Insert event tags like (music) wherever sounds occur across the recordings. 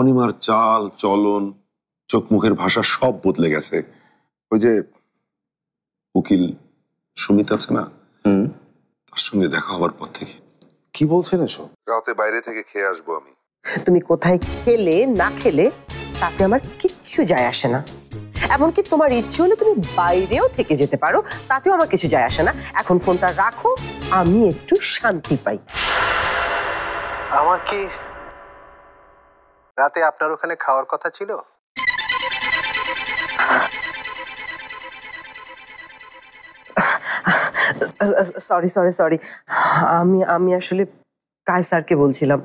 অনিমার চাল চলন চোখ মুখের ভাষা সব বদলে গেছে। ওই যে উকিল সুমিত আছে না? তার সঙ্গে দেখা হওয়ার পর থেকে। কি বলছেন এসব? রাতে বাইরে থেকে খেয়ে আসব আমি। তুমি কোথায় খেলে না খেলে তাতে আমার কিচ্ছু যায় আসে না। এমনকি তোমার ইচ্ছে হলে তুমি বাইরেও থেকে যেতে পারো তাতেও আমার কিছু যায় আসে না। এখন ফোনটা রাখো আমি একটু শান্তি পাই। আমার কি রাতে আপনার ওখানে খাওয়ার কথা ছিল? সরি সরি সরি আমি আমি আসলে কায়সারকে বলছিলাম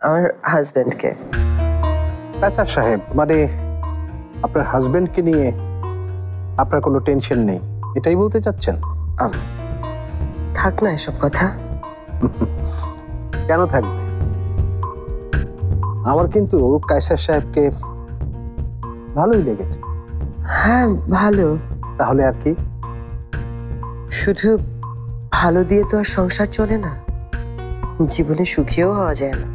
আমার হাজবেন্ডকে কাসার সাহেব মানে আপনার হাজবেন্ডকে নিয়ে আপনার কোনো টেনশন নেই এটাই বলতে চাচ্ছেন? থাক না এসব কথা। কেন থাকবে? আমার কিন্তু কায়সার সাহেবকে ভালোই লেগেছে। হ্যাঁ ভালো। তাহলে আর কি? শুধু ভালো দিয়ে তো আর সংসার চলে না। জীবনে সুখীও হওয়া যায় না।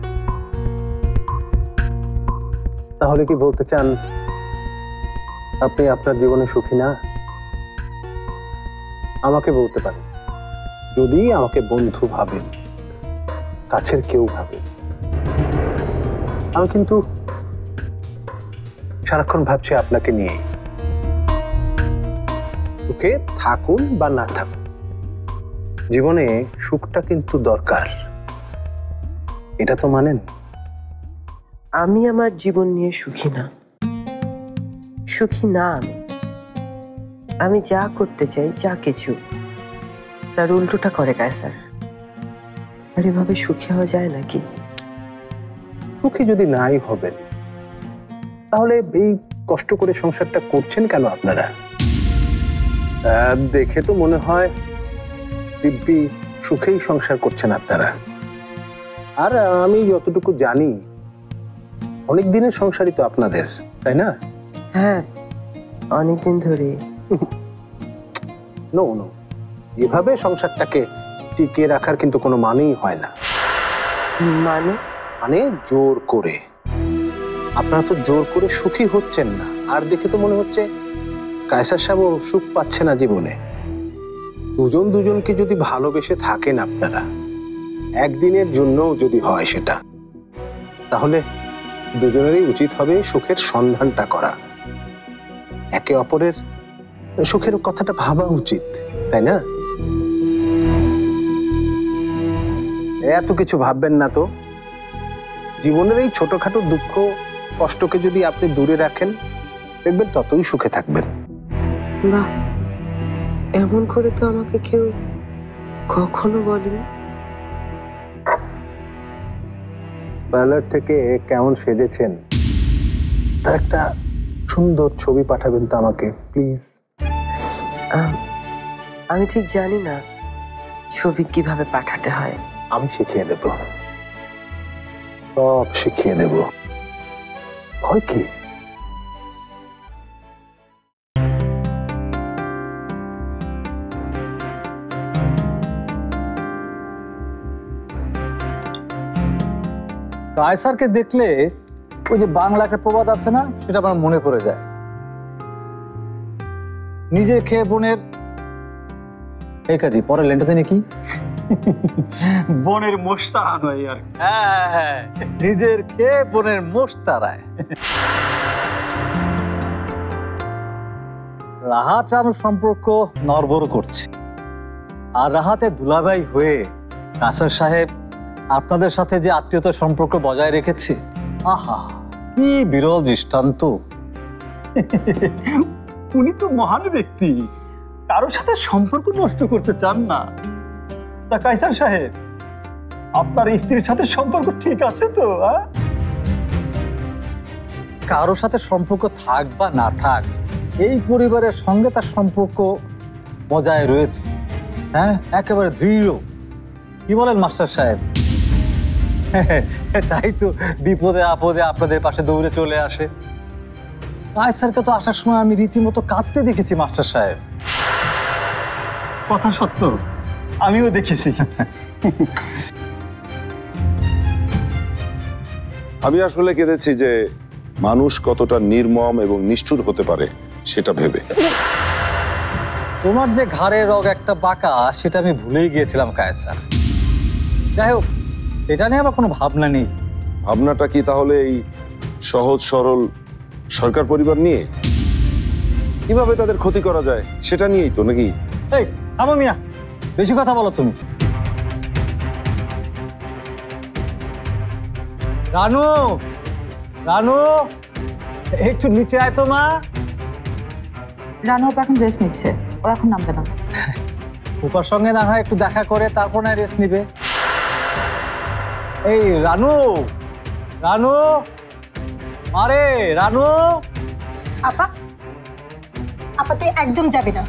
তাহলে কি বলতে চান আপনি আপনার জীবনে সুখী না? আমাকে বলতে পারেন। যদি আমাকে বন্ধু ভাবেন কাছের কেউ ভাবেন। আমি কিন্তু সারাক্ষণ ভাবছি আপনাকে নিয়েই। সুখে থাকুন বা না থাকুন, জীবনে সুখটা কিন্তু দরকার। এটা তো মানেন? আমি আমার জীবন নিয়ে সুখী না। সুখী না আমি। আমি যা করতে চাই, যা কিছু, তার উল্টোটা করে কায়সার আর এভাবে সুখী হওয়া যায় নাকি? সুখী যদি নাই হবেন তাহলে এই কষ্ট করে সংসারটা করছেন কেন আপনারা? দেখে তো মনে হয় দিব্যি সুখেই সংসার করছেন আপনারা। আর আমি যতটুকু জানি অনেক দিনের সংসারই তো আপনাদের তাই না? হ্যাঁ অনেকদিন ধরে। (laughs) নো নো এভাবে সংসারটাকে টিকিয়ে রাখার কিন্তু কোনো মানেই হয় না। মানে? মানে জোর করে। আপনারা তো জোর করে সুখী হচ্ছেন না। আর দেখে তো মনে হচ্ছে কায়সার সাহেবও সুখ পাচ্ছে না জীবনে। দুজন দুজনকে যদি ভালোবেসে থাকেন আপনারা, একদিনের জন্যও যদি হয় সেটা, তাহলে দুজনেরই উচিত হবে সুখের সন্ধানটা করা। একে অপরের সুখের কথাটা ভাবা উচিত, তাই না? এত কিছু ভাববেন না তো। জীবনের এই ছোটখাটো দুঃখ কষ্টকে যদি আপনি দূরে রাখেন দেখবেন ততই সুখে থাকবেন। বাহ! এমন করে তো আমাকে কেউ কখনো বলেনি। পার্লার থেকে কেমন সেজেছেন? তার একটা সুন্দর ছবি পাঠাবেন তো আমাকে প্লিজ। আমি ঠিক জানি না ছবি কীভাবে পাঠাতে হয়। আমি শিখিয়ে দেব। সব শিখিয়ে দেব। ভয় কি? কায়সারকে দেখলে ওই যে বাংলা একটা প্রবাদ আছে না, সেটা আমার মনে পড়ে যায়। নিজের খেয়ে বোনের এই কাজী পরের লেনটাতে নাকি (laughs) বনের মোস্তারা নয় আর হ্যাঁ হ্যাঁ। নিজের খেয়ে বোনের মোষ তারায় রাহাত রানুর সম্পর্ক নরবর করছে। আর রাহাতে দুলাভাই হয়ে কাসার সাহেব আপনাদের সাথে যে আত্মীয়তার সম্পর্ক বজায় রেখেছে আহা কি বিরল দৃষ্টান্ত। উনি তো মহান ব্যক্তি। কারোর সাথে সম্পর্ক নষ্ট করতে চান না। তা কাইসার সাহেব। আপনার স্ত্রীর সাথে সম্পর্ক ঠিক আছে তো আ? কারোর সাথে সম্পর্ক থাক বা না থাক এই পরিবারের সঙ্গে তার সম্পর্ক বজায় রয়েছে হ্যাঁ? একেবারে দৃঢ়। কি বলেন মাস্টার সাহেব? (laughs) তাই তো বিপদে আপদে আপনাদের পাশে দৌড়ে চলে আসে। আয় স্যারকে তো আসার সময় আমি রীতিমতো কাঁদতে দেখেছি মাস্টার সাহেব। কথা সত্য। আমিও দেখেছি। আমি আসলে কেঁদেছি যে মানুষ কতটা নির্মম এবং নিষ্ঠুর হতে পারে সেটা ভেবে। তোমার যে ঘাড়ে রগ একটা বাঁকা সেটা আমি ভুলেই গিয়েছিলাম কায়সার যাই হোক এটা নিয়ে আমার কোনো ভাবনা নেই। ভাবনাটা কি তাহলে এই সহজ সরল সরকার পরিবার নিয়ে? কীভাবে তাদের ক্ষতি করা যায় সেটা নিয়েই তো নাকি? এই মিয়া। বেশি কথা বলো তুমি। রানু রানু একটু নিচে আয় তো মা। রানু আপা এখন রেস্ট নিচ্ছে ও এখন নামবে না। ফুপার সঙ্গে না হয় একটু দেখা করে তারপর না রেস্ট নিবে। এই রানু রানু আরে রানু। আপা আপা তুই একদম যাবি না।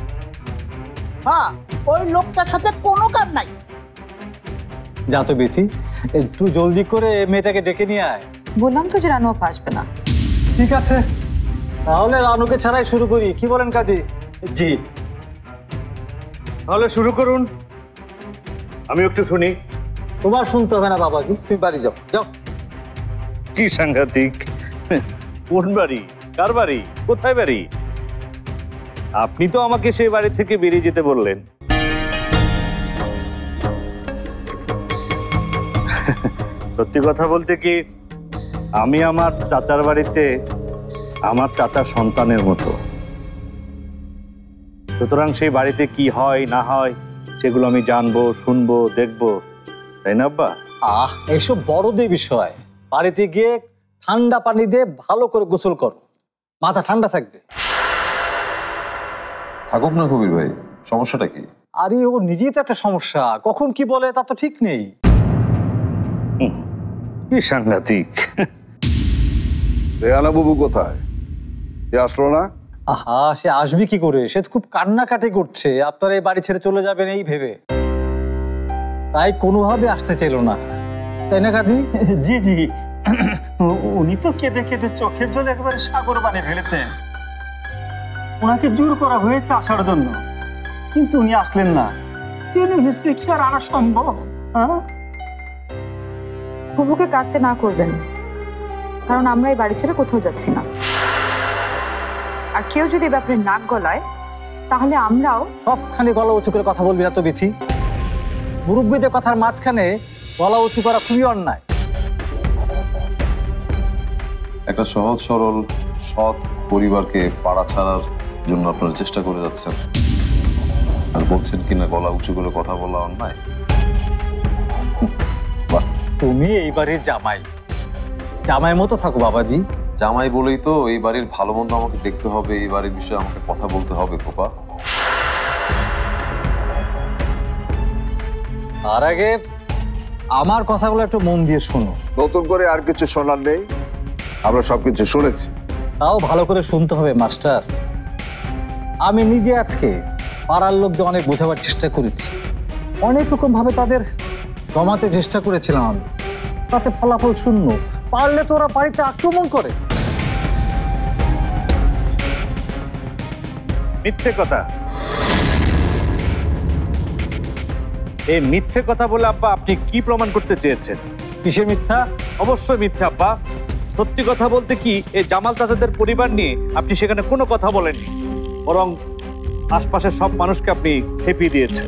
হ্যাঁ ওই লোকটার সাথে কোনো কাম নাই। যা তো বেশি একটু জলদি করে মেয়েটাকে ডেকে নিয়ে আয়। বললাম তো যে রানু আপা আসবে না। ঠিক আছে। তাহলে রানুকে ছাড়াই শুরু করি। কি বলেন কাজী? জি। তাহলে শুরু করুন। আমি একটু শুনি। তোমার শুনতে হবে না বাবাজি। তুমি বাড়ি যাও। যাও। কি সাংঘাতিক? কোন বাড়ি? কার বাড়ি? কোথায় বাড়ি? আপনি তো আমাকে সেই বাড়ি থেকে বেরিয়ে যেতে বললেন। সত্যি কথা বলতে কি, আমি আমার চাচার বাড়িতে আমার চাচার সন্তানের মতো। সুতরাং সেই বাড়িতে কি হয়, না হয়, সেগুলো আমি জানব, শুনব, দেখব। তাই না, আব্বা? আহ, এইসব বড়দের বিষয়। বাড়িতে গিয়ে ঠান্ডা পানি দিয়ে ভালো করে গোসল করো। মাথা ঠান্ডা থাকবে। থাকুক না কবির ভাই সমস্যাটা কি? আরে ও নিজেই তো একটা সমস্যা। কখন কি বলে তা তো ঠিক নেই। কি সাংঘাতিক। রেহানা বাবু কোথায়? সে আসলো না? আহা সে আসবে কি করে? সে তো খুব কান্নাকাটি করছে। আপনার এই বাড়ি ছেড়ে চলে যাবেন এই ভেবে। তাই কোনোভাবে আসতে চাইল না। তাই না কাজী? জি জি। উনি তো কেঁদে কেঁদে চোখের জল একেবারে সাগর বানিয়ে ফেলেছেন। ওনাকে জোর করা হয়েছে আসার জন্য। কিন্তু উনি আসলেন না। টেনে হেসে কি আর আনা সম্ভব? হ্যাঁ? বুবুকে কাটতে না করবেন। কারণ আমরা এই বাড়ি ছেড়ে কোথাও যাচ্ছি না। আর কেউ যদি ব্যাপারে নাক গলায় তাহলে আমরাও সবখানে গলা উঁচু করে কথা বলবি না তো বিথি। মুরব্বীদের কথার মাঝখানে গলা উঁচু করা খুবই অন্যায়। একটা সহজ সরল সৎ পরিবারকে পাড়া ছাড়ার জন্য আপনারা চেষ্টা করে যাচ্ছেন। আর বলছেন কিনা গলা উঁচু করে কথা বলা অন্যায়? তুমি এই বাড়ির জামাই। জামাই মতো থাকো বাবাজি। জামাই বলেই তো এই বাড়ির ভালো মন্দ আমাকে দেখতে হবে এই বাড়ির বিষয়ে আমাকে কথা বলতে হবে খোপা তার আগে আমার কথাগুলো একটু মন দিয়ে শোনো। নতুন করে আর কিছু শোনার নেই? আমরা সবকিছু শুনেছি। তাও ভালো করে শুনতে হবে মাস্টার। আমি নিজে আজকে পাড়ার লোকদের অনেক বোঝাবার চেষ্টা করেছি। অনেক রকম ভাবে তাদের জমাতে চেষ্টা করেছিলাম আমি। তাতে ফলাফল শূন্য। পারলে তো ওরা বাড়িতে আক্রমণ করে। মিথ্যে কথা। এই মিথ্যে কথা বলে আব্বা আপনি কি প্রমাণ করতে চেয়েছেন? কিসের মিথ্যা? অবশ্যই মিথ্যা আব্বা। সত্যি কথা বলতে কি এই জামাল চাচাদের পরিবার নিয়ে আপনি সেখানে কোনো কথা বলেননি। বরং আশপাশের সব মানুষকে আপনি খেপিয়ে দিয়েছেন।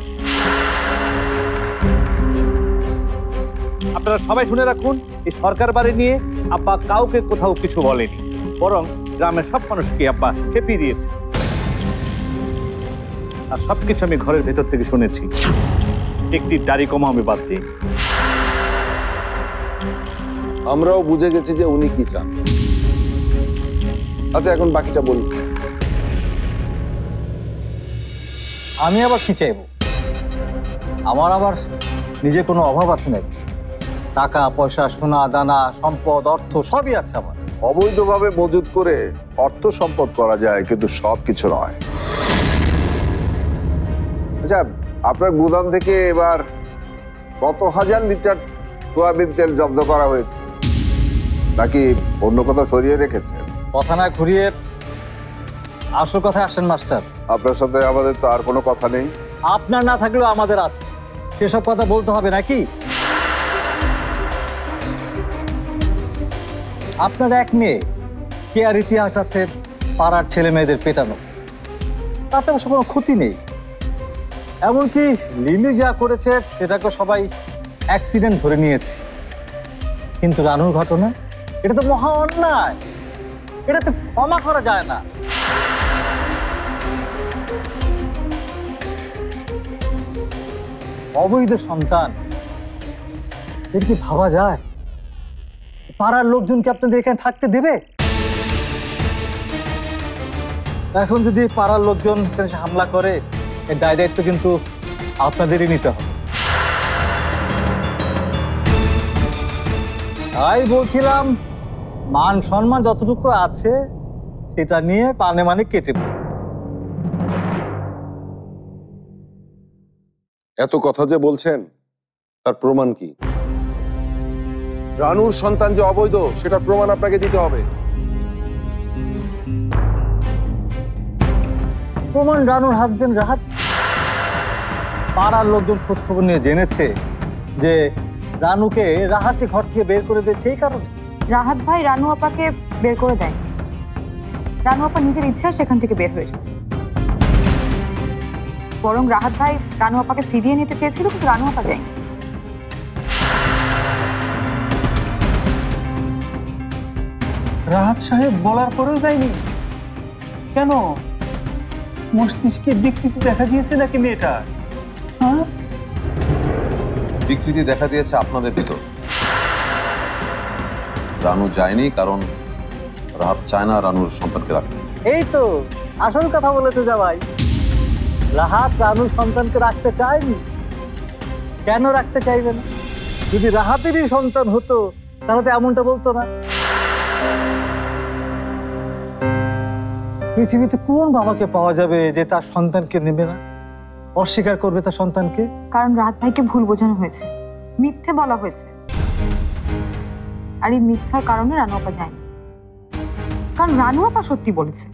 আপনারা সবাই শুনে রাখুন, এই সরকার বাড়ি নিয়ে আব্বা কাউকে কোথাও কিছু বলেনি, বরং গ্রামের সব মানুষকে আব্বা খেপিয়ে দিয়েছে। আর সবকিছু আমি ঘরের ভেতর থেকে শুনেছি। একটি দাড়ি কমা আমি বাদ দিই আমরাও বুঝে গেছি যে উনি কি চান। আচ্ছা এখন বাকিটা বলুন। আমি আবার কি চাইব? আমার আবার নিজে কোনো অভাব আছে নাকি? টাকা পয়সা সোনা দানা সম্পদ অর্থ সবই আছে আমার। অবৈধভাবে মজুদ করে অর্থ সম্পদ করা যায় কিন্তু সব কিছু নয়। আচ্ছা আপনার গুদাম থেকে এবার কত হাজার লিটার সোয়াবিন তেল জব্দ করা হয়েছে? নাকি অন্য কোথাও সরিয়ে রেখেছেন? কথা না ঘুরিয়ে আসল কথায় আসেন মাস্টার। আপনার সাথে আমাদের তো আর কোনো কথা নেই। আপনার না থাকলেও আমাদের আছে। সেসব কথা বলতে হবে নাকি? আপনার এক মেয়ে কে আর ইতিহাস আছে পাড়ার ছেলে মেয়েদের পেটানো? তাতে অবশ্য কোনো ক্ষতি নেই। এমনকি লিলি যা করেছে সেটাকে সবাই অ্যাক্সিডেন্ট ধরে নিয়েছে। কিন্তু রানুর ঘটনা এটা তো মহা অন্যায়। এটা তো ক্ষমা করা যায় না। অবৈধ সন্তান। এর কি ভাবা যায়? পাড়ার লোকজনকে আপনাদের এখানে থাকতে দেবে? এখন যদি পাড়ার লোকজন হামলা করে, এর দায় দায়িত্ব কিন্তু আপনাদেরই নিতে হবে। তাই বলছিলাম মান সম্মান যতটুকু আছে, সেটা নিয়ে পানে মানে কেটে পড়ুন। এত কথা যে বলছেন তার প্রমাণ কি? রানুর সন্তান যে অবৈধ সেটার প্রমাণ আপনাকে দিতে হবে। প্রমাণ রানুর হাজবেন্ড রাহাত। পাড়ার লোকজন খোঁজ খবর নিয়ে জেনেছে যে রানুকে রাহাতকে ঘর থেকে বের করে দিয়েছে এই কারণে। রাহাত ভাই রানু আপাকে বের করে দেয়। রানু আপা নিজের ইচ্ছা সেখান থেকে বের হয়ে এসেছে। বরং রাহাত ভাই রানু আপাকে ফিরিয়ে নিতে চেয়েছিল কিন্তু রানু আপা যায়নি। রাহাত সাহেব বলার পরেও যায়নি? কেন? মস্তিষ্কে বিকৃতি দেখা দিয়েছে নাকি মেয়েটা? হ্যাঁ? বিকৃতি দেখা দিয়েছে আপনাদের ভিতর। রানু যায়নি কারণ রাত চায় না রানুর সন্তানকে রাখতে। এই তো আসল কথা বলেছে জামাই। রাহাত রানুর সন্তানকে রাখতে চায়নি? কেন রাখতে চাইবে না যদি রাহাতেরই সন্তান হতো, তাহলে তো এমনটা বলতো না। পৃথিবীতে কোন বাবাকে পাওয়া যাবে যে তার সন্তানকে নেবে না? অস্বীকার করবে তার সন্তানকে? কারণ রাত ভাইকে ভুল বোঝানো হয়েছে। মিথ্যে বলা হয়েছে। আর এই মিথ্যার কারণে রানু আপা যায়নি। কারণ রানু আপা সত্যি বলেছে।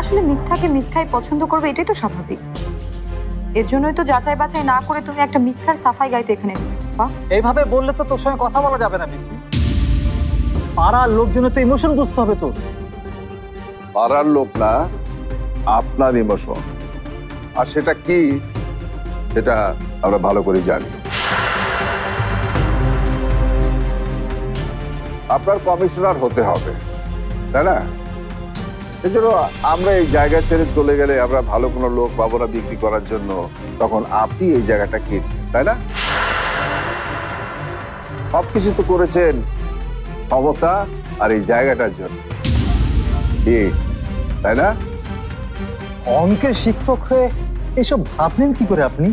আসলে মিথ্যাকে মিথ্যাই পছন্দ করবে এটাই তো স্বাভাবিক। এর জন্যই তো যাচাই বাছাই না করে তুমি একটা মিথ্যার সাফাই গাইতে এখানে এইভাবে বললে তো তোর সঙ্গে কথা বলা যাবে না বিকি পাড়ার লোকজনের তো ইমোশন বুঝতে হবে তো পাড়ার লোক না আপনার ইমোশন আর সেটা কি সেটা আমরা ভালো করে জানি। আপনার কমিশনার হতে হবে তাই না? এজন্য আমরা এই জায়গা ছেড়ে চলে গেলে আমরা ভালো কোনো লোক পাবো না বিক্রি করার জন্য। তখন আপনি এই জায়গাটা কিনবেন তাই না? সবকিছু তো করেছেন ক্ষমতা আর এই জায়গাটার জন্য। তাই না? অঙ্কের শিক্ষক হয়ে এসব ভাবলেন কি করে আপনি?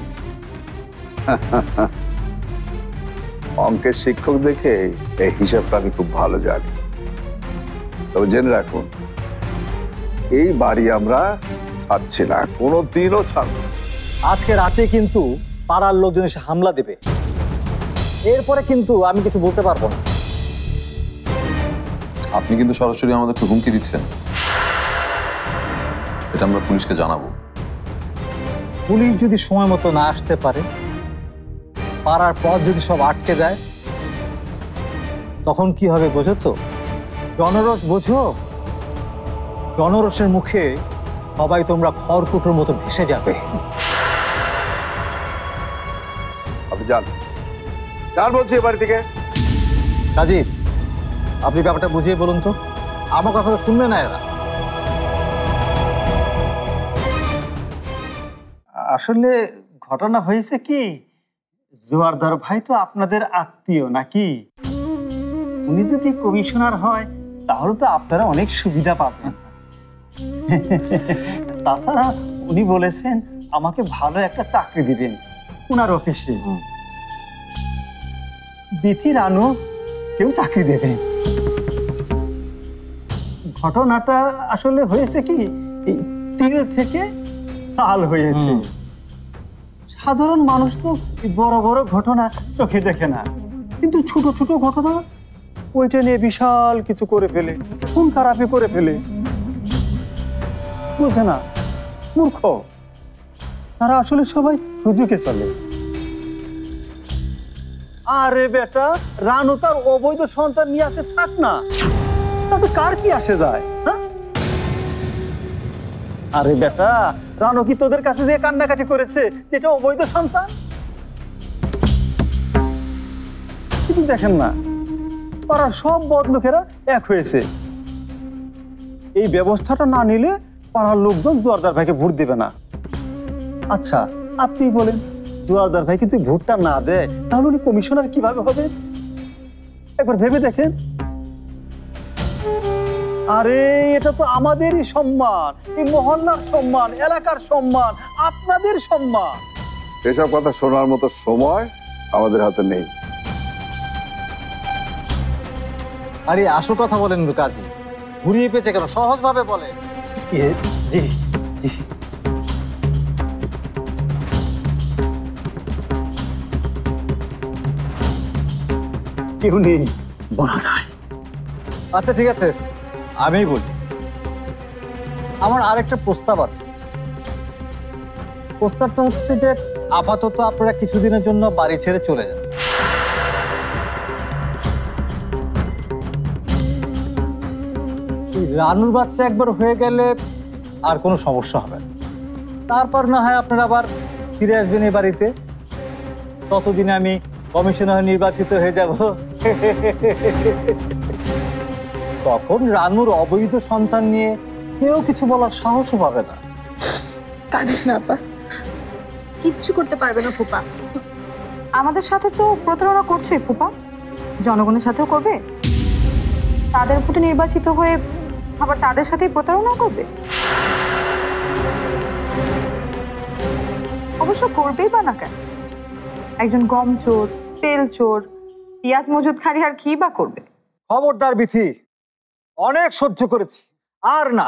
(laughs) অঙ্কের শিক্ষক দেখে এই হিসাবটা আমি খুব ভালো জানি। তবে জেনে রাখুন এই বাড়ি আমরা ছাড়ছি না কোনো দিনও ছাড়ব আজকে রাতে কিন্তু পাড়ার লোকজন এসে হামলা দেবে। এরপরে কিন্তু আমি কিছু বলতে পারব না। আপনি কিন্তু সরাসরি আমাদেরকে হুমকি দিচ্ছেন। এটা আমরা পুলিশকে জানাব। পুলিশ যদি সময় মতো না আসতে পারে পাড়ার পথ যদি সব আটকে যায় তখন কি হবে বোঝো তো? জনরস বোঝো? জনরসের মুখে সবাই তোমরা খড়কুটোর মতো ভেসে যাবে। আপনি যান। যান বলছি এ বাড়ি থেকে কাজী আপনি ব্যাপারটা বুঝিয়ে বলুন তো। আমার কথা তো শুনবে না এরা? আসলে ঘটনা হয়েছে কি জোয়ারদার ভাই তো আপনাদের আত্মীয় নাকি? উনি যদি কমিশনার হয় তাহলে তো আপনারা অনেক সুবিধা পাবেন। (laughs) তাছাড়া উনি বলেছেন আমাকে ভালো একটা চাকরি দিবেন। উনার অফিসে। বিথি রানু কেউ চাকরি দেবে। ঘটনাটা আসলে হয়েছে কি তিল থেকে তাল হয়েছে। সাধারণ মানুষ তো বড় বড় ঘটনা চোখে দেখে না। কিন্তু ছোট ছোট ঘটনা ওইটা নিয়ে বিশাল কিছু করে ফেলে খুন খারাপি করে ফেলে। বুঝে না। মূর্খ। তারা আসলে সবাই হুজুকে চলে। আরে বেটা, রানু তার অবৈধ সন্তান নিয়ে আসে, থাক না। তাতে কার কি আসে যায় হ্যাঁ? আরে বেটা, রানু কি তোদের কাছে যে কান্নাকাটি করেছে যেটা অবৈধ সন্তান? কিন্তু দেখেন না, পাড়ার সব বদলোকেরা এক হয়েছে। এই ব্যবস্থাটা না নিলে পাড়ার লোকজন জোয়ারদার ভাইকে ভোট দেবে না। আচ্ছা আপনি বলেন জোয়ারদার ভাইকে যদি ভোটটা না দেয় তাহলে উনি কমিশনার কীভাবে হবে? একবার ভেবে দেখেন। আরে এটা তো আমাদেরই সম্মান। এই মহল্লার সম্মান এলাকার সম্মান আপনাদের সম্মান। এসব কথা শোনার মতো সময় আমাদের হাতে নেই। আরে আসল কথা বলেন কাজী ঘুরিয়ে পেয়েছে কেন? সহজভাবে বলেন। আচ্ছা ঠিক আছে। আমিই বলি। আমার আরেকটা প্রস্তাব আছে। প্রস্তাবটা হচ্ছে যে আপাতত আপনারা কিছুদিনের জন্য বাড়ি ছেড়ে চলে যান। রানুর বাচ্চা একবার হয়ে গেলে আর কোনো সমস্যা হবে না। তারপর না হয় আপনারা আবার ফিরে আসবেন এই বাড়িতে। ততদিনে আমি কমিশনার নির্বাচিত হয়ে যাব। তখন রানুর অবৈধ সন্তান নিয়ে কেউ কিছু বলার সাহসও পাবে না। কাঁদিস না, আপা। কিচ্ছু করতে পারবে না ফুপা। আমাদের সাথে তো প্রতারণা করছে ফুপা। জনগণের সাথেও করবে। তাদের উপরে নির্বাচিত হয়ে আবার তাদের সাথেই প্রতারণা করবে? অবশ্য করবেই বা না কেন? একজন গম চোর, তেল চোর, পিয়াজ পেঁয়াজ মজুদখারি আর কি বা করবে? খবরদার বিথি, অনেক সহ্য করেছি, আর না।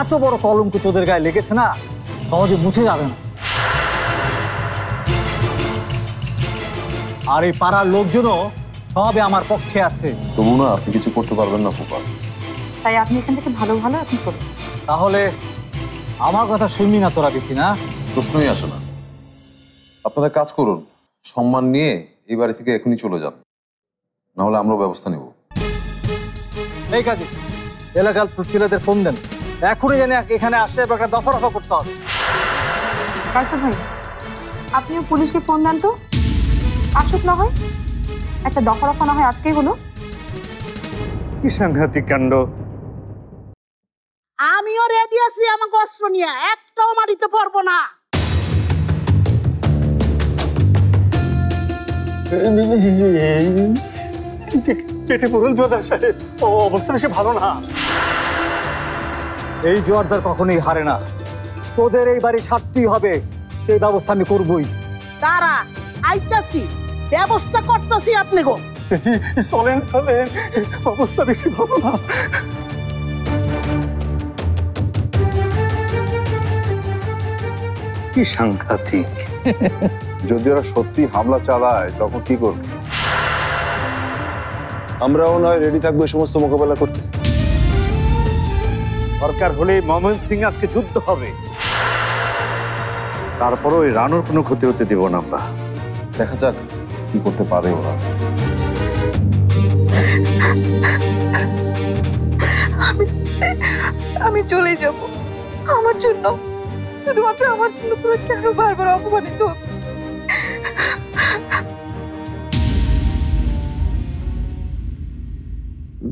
এত বড় কলঙ্ক তোদের গায়ে লেগেছে না, সহজে মুছে যাবে না। আর এই পাড়ার লোকজনও সবে আমার পক্ষে আছে। তবু না আপনি কিছু করতে পারবেন না ফুপা তাই আপনি এখান থেকে ভালো ভালো আপনি করুন। তাহলে আমার কথা শুনবি না তোরা বিথি না? প্রশ্নই আসে না। আপনারা কাজ করুন সম্মান নিয়ে এই বাড়ি থেকে এখনই চলে যান। না হলে আমরা ব্যবস্থা নেব। এই কাজে এলাকার ছেলেদের ফোন দেন। এখনই জানি এখানে আসে এবার একটা দফা রফা করতে হবে। কাসা ভাই আপনিও পুলিশকে ফোন দেন তো? আসুক না হয়। একটা দফা রফা না হয় আজকেই হলো। কি সাংঘাতিক কাণ্ড। আমিও রেডি আছি আমাকে অস্ত্র নিয়ে একটাও মারিতে পারব না। কেটে পড়ুন জোদার সাহেব ও অবস্থা বেশি ভালো না। এই জোয়ারদার কখনোই হারে না। তোদের এই বাড়ি ছাড়তেই হবে সেই ব্যবস্থা আমি করবই। তারা আইতাছি। ব্যবস্থা করতেছি আপনি গো (laughs) চলেন চলেন। অবস্থা বেশি ভালো না। কি সাংঘাতিক। যদি ওরা সত্যি হামলা চালায় তখন কি করবে? আমরাও নয় রেডি থাকব এই সমস্ত মোকাবেলা করতে। দরকার হলে মমন সিং আজকে যুদ্ধ হবে। তারপরও ওই রানুর কোনো ক্ষতি হতে দিব না আমরা। দেখা যাক। কি করতে পারে ওরা? আমি চলে যাব। আমার জন্য শুধুমাত্র আমার জন্য তোরা কেন বারবার অপমানিত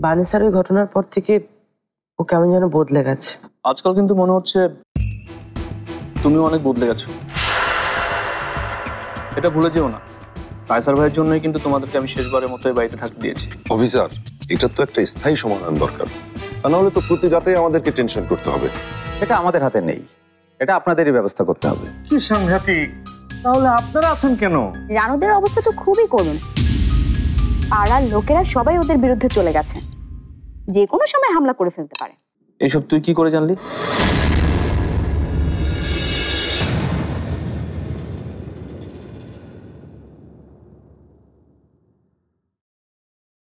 বানেসার ওই ঘটনার পর থেকে ও কেমন যেন বদলে গেছে। আজকাল কিন্তু মনে হচ্ছে তুমি অনেক বদলে গেছো। এটা ভুলে যেও না। কায়সার ভাইয়ের জন্যই কিন্তু তোমাদেরকে আমি শেষবারের মতো এই বাড়িতে থাকতে দিয়েছি। অফিসার এটা তো একটা স্থায়ী সমাধান দরকার। তা নাহলে তো প্রতি রাতেই আমাদেরকে টেনশন করতে হবে। এটা আমাদের হাতে নেই। এটা আপনাদেরই ব্যবস্থা করতে হবে। কি সাংঘাতিক। তাহলে আপনারা আছেন কেন? রানুদের অবস্থা তো খুবই করুণ। পাড়ার লোকেরা সবাই ওদের বিরুদ্ধে চলে গেছে। যে কোনো সময় হামলা করে ফেলতে পারে। এইসব তুই কি করে জানলি?